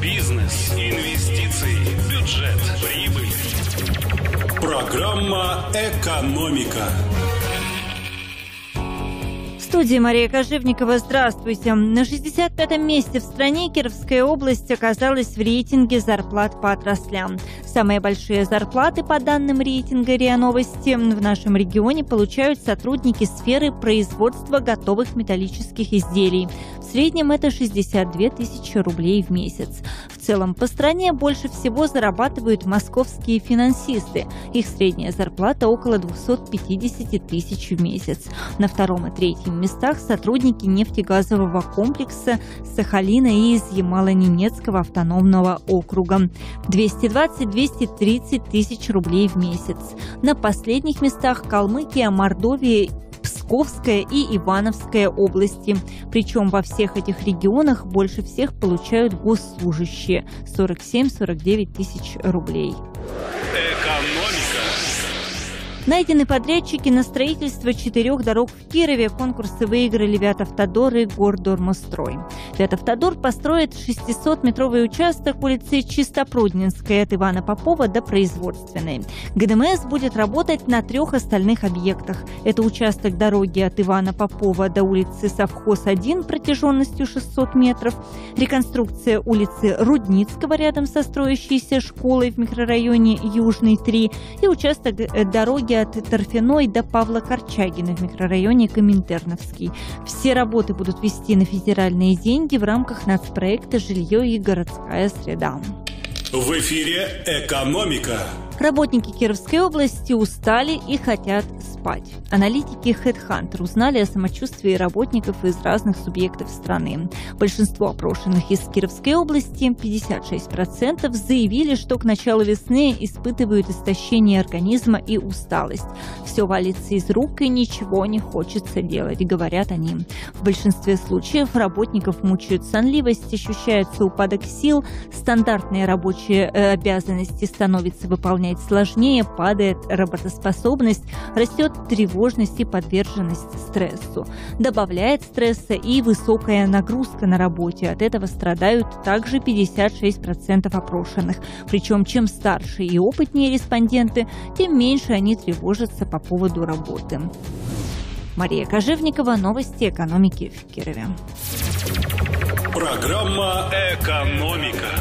Бизнес, инвестиции, бюджет, прибыль. Программа «Экономика» студии Мария Кожевникова. Здравствуйте. На 65-м месте в стране Кировская область оказалась в рейтинге зарплат по отраслям. Самые большие зарплаты по данным рейтинга РИА Новости в нашем регионе получают сотрудники сферы производства готовых металлических изделий. Среднем это 62 тысячи рублей в месяц. В целом по стране больше всего зарабатывают московские финансисты. Их средняя зарплата около 250 тысяч в месяц. На втором и третьем местах сотрудники нефтегазового комплекса Сахалина и из Ямало-Ненецкого автономного округа. 220-230 тысяч рублей в месяц. На последних местах Калмыкия, Мордовия Псковская и Ивановская области. Причем во всех этих регионах больше всех получают госслужащие – 47-49 тысяч рублей. Найдены подрядчики на строительство четырех дорог в Кирове. Конкурсы выиграли Вятавтодор и Гордормострой. Вятавтодор построит 600-метровый участок улицы Чистопруднинской от Ивана Попова до Производственной. ГДМС будет работать на трех остальных объектах. Это участок дороги от Ивана Попова до улицы Совхоз-1 протяженностью 600 метров, реконструкция улицы Рудницкого рядом со строящейся школой в микрорайоне Южный 3 и участок дороги от Торфяной до Павла Корчагина в микрорайоне Коминтерновский. Все работы будут вести на федеральные деньги в рамках нацпроекта «Жилье и городская среда». В эфире «Экономика». Работники Кировской области устали и хотят спать. Аналитики HeadHunter узнали о самочувствии работников из разных субъектов страны. Большинство опрошенных из Кировской области, 56%, заявили, что к началу весны испытывают истощение организма и усталость. Все валится из рук и ничего не хочется делать, говорят они. В большинстве случаев работников мучают сонливость, ощущается упадок сил, стандартные рабочие э, обязанности становятся выполнять сложнее, падает работоспособность, растет тревожность и подверженность стрессу. Добавляет стресса и высокая нагрузка на работе. От этого страдают также 56% опрошенных. Причем чем старше и опытнее респонденты, тем меньше они тревожатся по поводу работы. Мария Кожевникова, новости экономики в Кирове. Программа «Экономика».